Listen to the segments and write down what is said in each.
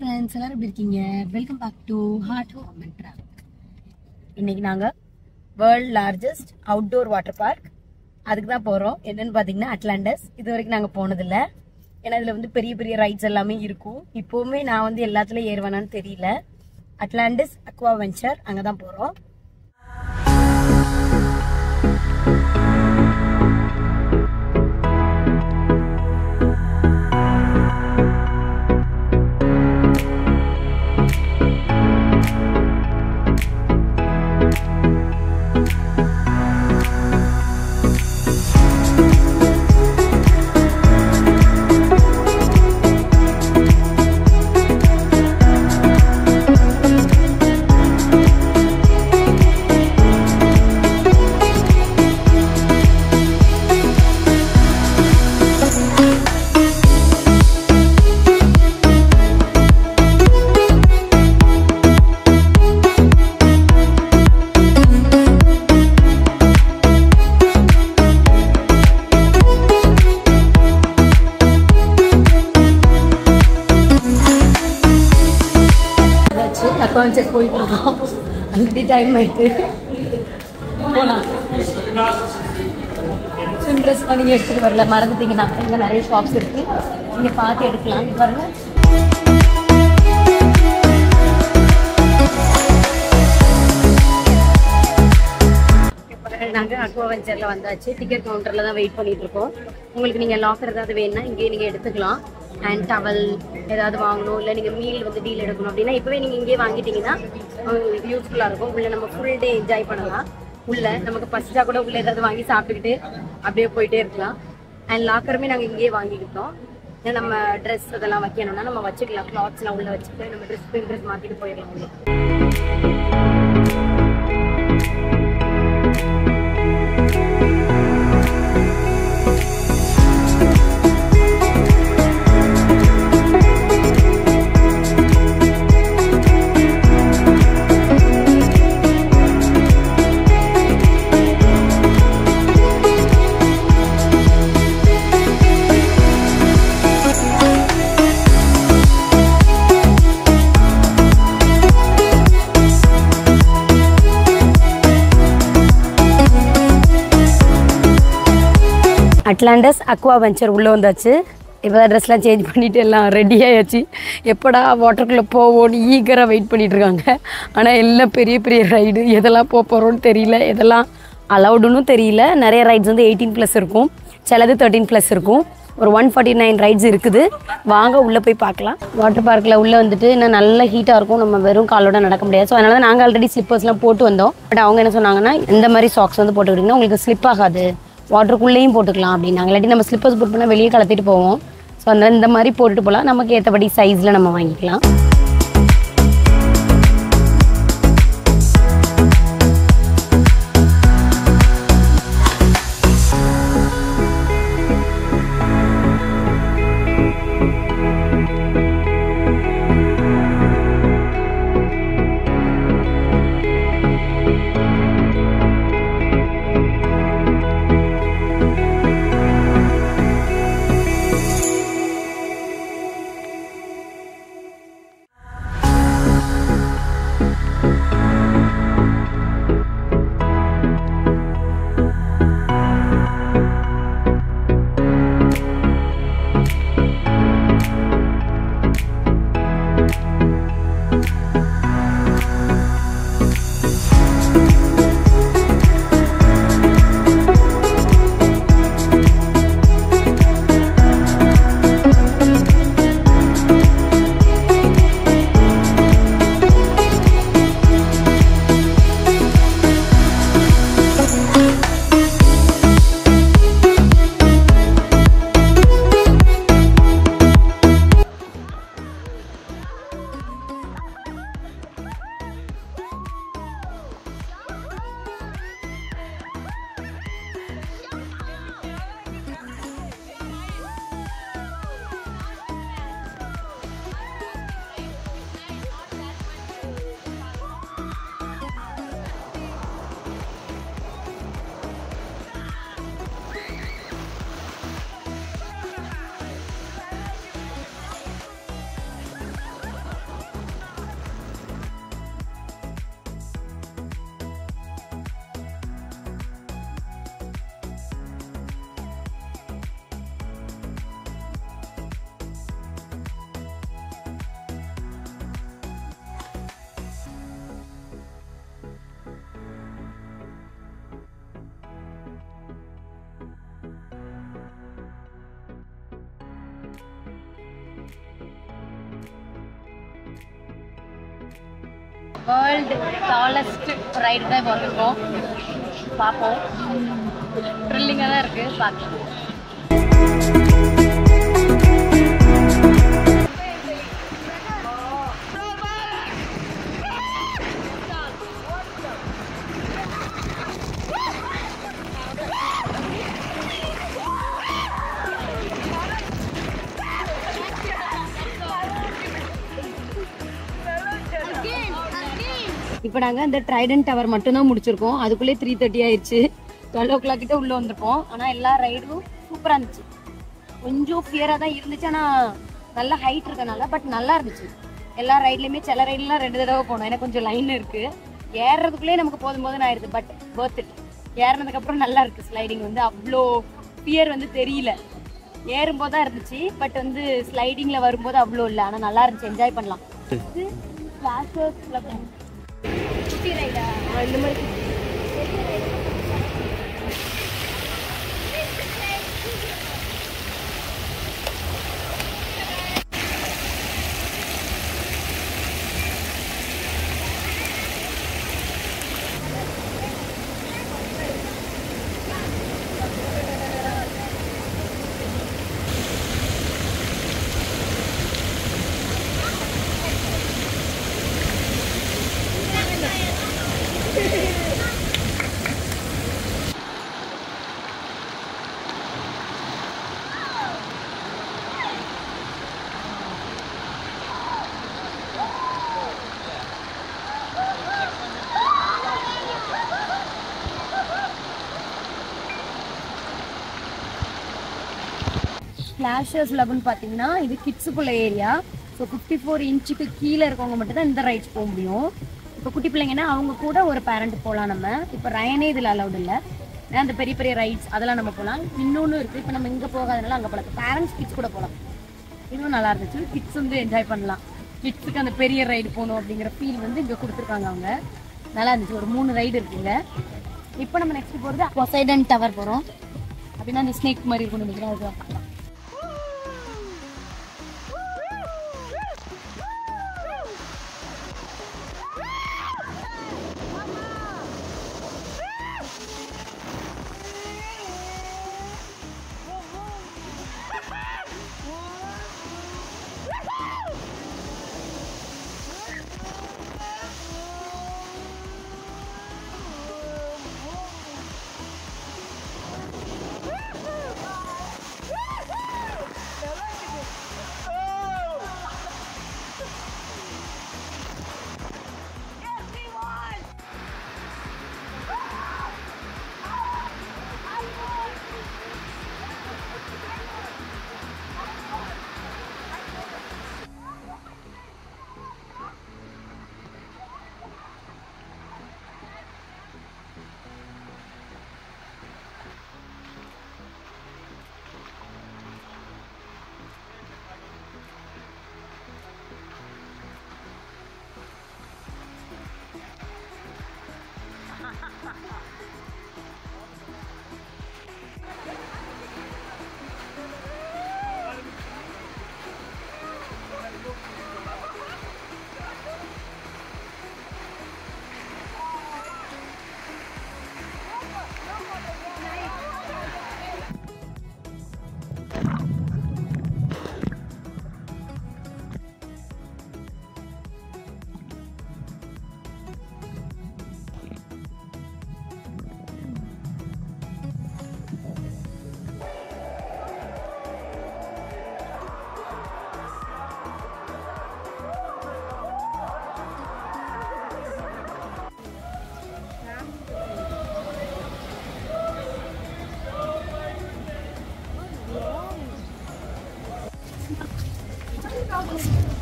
Friends எல்லாரும் எப்படி இருக்கீங்க? Welcome back to hard home and travel இன்னைக்கு நாங்கள் world largest outdoor water park அதுக்கு தான் போகிறோம் என்னன்னு பார்த்தீங்கன்னா அட்லாண்டஸ் இது வரைக்கும் நாங்கள் போனதில்லை. ஏன்னா இதில் வந்து பெரிய பெரிய ரைட்ஸ் எல்லாமே இருக்கும். இப்போவுமே நான் வந்து எல்லாத்துலேயும் ஏறுவேனான்னு தெரியல. அட்லாண்டஸ் அக்வா வெஞ்சர் அங்கே தான் போகிறோம் Thank அக்வா வெஞ்சர் போயிட்டு இருக்கோம் அங்கிட்டே டைம் ஆயிட்டு போகலாம் ஸ்விம் ட்ரெஸ் நீங்கள் எடுத்துகிட்டு வரல. மறந்துட்டீங்கன்னா இங்கே நிறைய ஷாப்ஸ் இருக்குது நீங்கள் பார்த்து எடுக்கலாம். பாருங்க. நாங்கள் அக்வா வெஞ்சரில் வந்தாச்சு. டிக்கெட் கவுண்டரில் தான் வெயிட் பண்ணிகிட்ருக்கோம் இருக்கோம். உங்களுக்கு நீங்கள் லாக்கர் ஏதாவது வேணும்னா இங்கேயே நீங்கள் எடுத்துக்கலாம். அண்ட் டவல் ஏதாவது வாங்கணும் இல்லை நீங்கள் மீல் வந்து டீல் எடுக்கணும் அப்படின்னா இப்போவே நீங்கள் இங்கேயே வாங்கிட்டீங்கன்னா உங்களுக்கு யூஸ்ஃபுல்லாக இருக்கும். உள்ளே நம்ம ஃபுல் டே என்ஜாய் பண்ணலாம். உள்ள நமக்கு பசிச்சா கூட உள்ள ஏதாவது வாங்கி சாப்பிட்டுக்கிட்டு அப்படியே போயிட்டே இருக்கலாம். அண்ட் லாக்கருமே நாங்கள் இங்கேயே வாங்கிக்கிட்டோம். ஏன்னா நம்ம ட்ரெஸ் இதெல்லாம் வைக்கணும்னா நம்ம வச்சுக்கலாம். கிளாத்ஸ்லாம் உள்ளே வச்சுட்டு நம்ம ட்ரெஸ் ட்ரெஸ் மாற்றிட்டு போயிடலாம். அட்லாண்டஸ் அக்வா வெஞ்சர் உள்ளே வந்தாச்சு. இப்போ தான் ட்ரெஸ்லாம் சேஞ்ச் பண்ணிவிட்டு எல்லாம் ரெடி ஆயாச்சு. எப்படா வாட்டருக்குள்ளே போவோன்னு ஈகராக வெயிட் பண்ணிகிட்ருக்காங்க இருக்காங்க. ஆனால் எல்லாம் பெரிய பெரிய ரைடு எதெல்லாம் போக போகிறோன்னு தெரியல. எதெல்லாம் அலௌடுன்னு தெரியல. நிறைய ரைட்ஸ் வந்து எயிட்டீன் ப்ளஸ் இருக்கும். சிலது தேர்ட்டீன் ப்ளஸ் இருக்கும். ஒரு ஒன் ஃபார்ட்டி நைன் ரைட்ஸ் இருக்குது. வாங்க உள்ளே போய் பார்க்கலாம். வாட்டர் பார்க்கில் உள்ளே வந்துட்டு இன்னும் நல்ல ஹீட்டாக இருக்கும். நம்ம வெறும் காலோட நடக்க முடியாது. ஸோ அதனால தான் நாங்கள் ஆல்ரெடி ஸ்லிப்பர்ஸ்லாம் போட்டு வந்தோம். பட் அவங்க என்ன சொன்னாங்கன்னா இந்த மாதிரி சாக்ஸ் வந்து போட்டுக்கிட்டிங்கன்னா உங்களுக்கு ஸ்லிப் ஆகாது. வாட்டருக்குள்ளேயும் போட்டுக்கலாம் அப்படின்னாங்க. இல்லாட்டி நம்ம ஸ்லிப்பர்ஸ் போட் பண்ணால் வெளியே கலத்திட்டு போவோம். ஸோ அந்த இந்த மாதிரி போட்டுட்டு போகலாம் நமக்கு ஏற்றபடி சைஸில் நம்ம வாங்கிக்கலாம். வேர்ல்டு டாலஸ்ட் ரைடு தான் இப்போ பார்ப்போம். த்ரில்லிங்காக தான் இருக்குது பார்க்கலாம். இப்போ நாங்கள் இந்த ட்ரைடன் டவர் மட்டும்தான் முடிச்சிருக்கோம். அதுக்குள்ளே த்ரீ தேர்ட்டி ஆயிடுச்சு டுவெல் ஓ கிளாக் கிட்ட உள்ளே வந்திருக்கோம் ஆனால் எல்லா ரைடும் சூப்பராக இருந்துச்சு. கொஞ்சம் ஃபியராக தான் இருந்துச்சு. ஆனால் நல்ல ஹைட் இருக்கனால பட் நல்லா இருந்துச்சு. எல்லா ரைட்லையுமே சில ரைட்லாம் ரெண்டு தடவை போனோம். எனக்கு கொஞ்சம் லைன் இருக்கு. ஏறுறதுக்குள்ளே நமக்கு போதும் போதும் ஆயிடுது பட் பர்த் இட் ஏறினதுக்கப்புறம் நல்லா இருக்கு ஸ்லைடிங் வந்து. அவ்வளோ ஃபியர் வந்து தெரியல. ஏறும்போது தான் இருந்துச்சு பட் வந்து ஸ்லைடிங்கில் வரும்போது அவ்வளோ இல்லை. ஆனால் நல்லா இருந்துச்சு. என்ஜாய் பண்ணலாம். இது ரைடா இந்த மாதிரி ஸ்பிளாஷர்ஸ் லெவன் பார்த்தீங்கன்னா இது கிட்ஸுக்குள்ள ஏரியா ஸோ ஃபிஃப்டி ஃபோர் இன்ச்சுக்கு கீழே இருக்கவங்க மட்டும் தான் இந்த ரைட்ஸ் போக முடியும். இப்போ குட்டி பிள்ளைங்கன்னா அவங்க கூட ஒரு பேரண்ட் போகலாம் நம்ம. இப்போ ரயனே இதில் அலௌட் இல்லை. அந்த பெரிய பெரிய ரைட்ஸ் அதெல்லாம் நம்ம போகலாம் இன்னொன்று இருக்குது இப்போ நம்ம இங்கே போகாதனால அங்கே போகலாம் பேரண்ட்ஸ் கிட்ஸ் கூட போகலாம் இதுவும் நல்லா இருந்துச்சு. கிட்ஸ் வந்து என்ஜாய் பண்ணலாம். கிட்ஸுக்கு அந்த பெரிய ரைடு போகணும் அப்படிங்கிற ஃபீல் வந்து இங்கே கொடுத்துருக்காங்க அவங்க. நல்லா இருந்துச்சு. ஒரு மூணு ரைடு இருக்குங்க. இப்போ நம்ம நெக்ஸ்ட் போகிறது பொசைடன் டவர் போகிறோம் அப்படின்னா அந்த ஸ்னேக் மாதிரி இருக்கணும் நினைக்கிறேன். அதுதான்.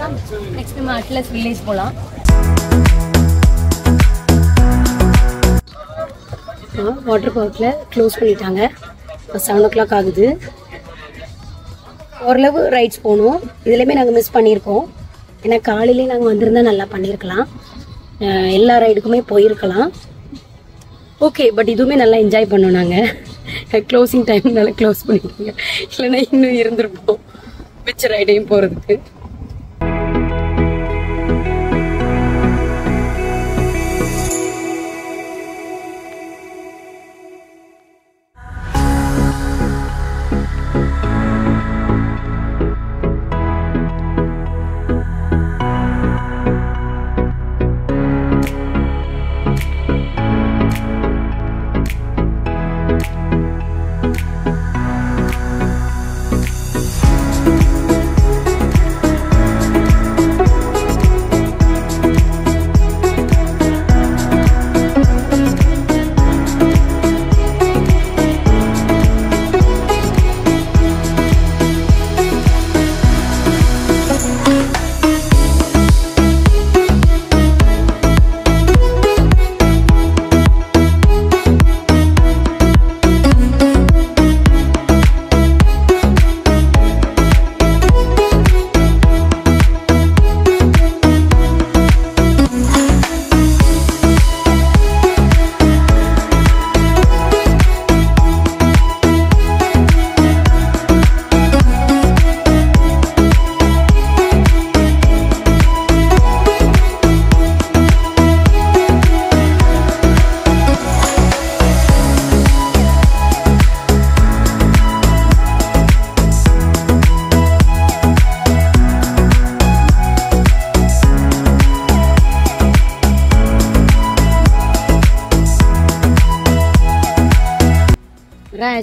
பார்த்தா நெக்ஸ்ட் நம்ம அட்லஸ் வில்லேஜ் போகலாம் வாட்டர் பார்க்கில் க்ளோஸ் பண்ணிட்டாங்க. செவன் ஓ கிளாக் ஆகுது. ஓரளவு ரைட்ஸ் போகணும். இதுலேயுமே நாங்கள் மிஸ் பண்ணியிருக்கோம். ஏன்னா காலையிலே நாங்கள் வந்திருந்தா நல்லா பண்ணியிருக்கலாம். எல்லா ரைடுக்குமே போயிருக்கலாம். ஓகே பட் இதுவுமே நல்லா என்ஜாய் பண்ணோம் நாங்கள் க்ளோசிங் டைம்னால க்ளோஸ் பண்ணிக்கோங்க இல்லைன்னா இன்னும் இருந்திருப்போம். பிச்சர் ரைடையும் போகிறதுக்கு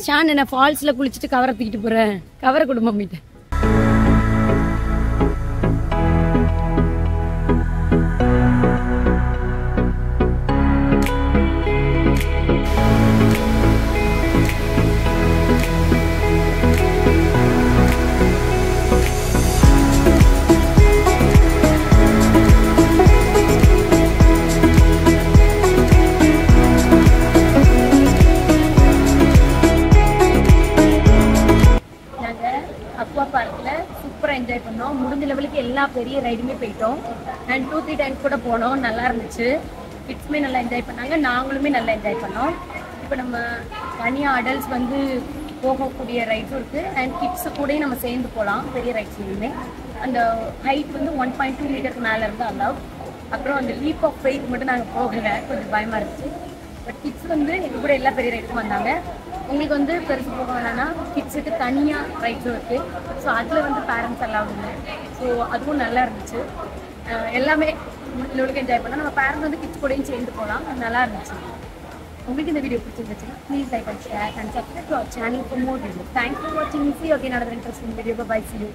ஷான் என்ன ஃபால்ஸில் குளிச்சுட்டு கவரை தூக்கிட்டு போகிறேன் கவரை குடும்பம் மம்மிட்ட பெரிய ரைடுமே போயிட்டோம். அண்ட் டூ த்ரீ டைம்ஸ் கூட போனோம். நல்லா இருந்துச்சு. கிட்ஸுமே நல்லா என்ஜாய் பண்ணாங்க. நாங்களுமே நல்லா என்ஜாய் பண்ணோம். இப்போ நம்ம தனியாக அடல்ட்ஸ் வந்து போகக்கூடிய ரைட்ஸும் இருக்குது அண்ட் கிட்ஸு கூடயும் நம்ம சேர்ந்து போகலாம் பெரிய ரைட்ஸ்லையுமே அந்த ஹைட் வந்து ஒன் பாயிண்ட் டூ மீட்டருக்கு மேலே இருந்து அலவ் அப்புறம் அந்த லீப் ஆஃப் ஃபெய்த் மட்டும் நாங்கள் போகலை. கொஞ்சம் பயமாக இருந்துச்சு. பட் கிட்ஸ் வந்து எங்கள் கூட எல்லா பெரிய ரைட்ஸும் வந்தாங்க. உங்களுக்கு வந்து பெருசு போக வேணாம்னா கிட்ஸுக்கு தனியாக ரைட்ஸும் இருக்குது ஸோ அதில் வந்து பேரண்ட்ஸ் எல்லாம் இல்லை. ஸோ அதுவும் நல்லா இருந்துச்சு. எல்லாமே முடிஞ்சளவுக்கு என்ஜாய் பண்ணலாம். நம்ம பேரண்ட் வந்து கிட்ஸ் கூடயும் சேர்ந்து போகலாம். அது நல்லா இருந்துச்சு. உங்களுக்கு இந்த வீடியோ பிடிச்சிருந்துச்சுன்னா please like and share and subscribe to our channel for more video thanks for வாட்சிங் சி ஓகே நடந்த interesting video bye see you